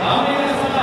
ಿ ದಾವಣಗೆರೆ ಸಲ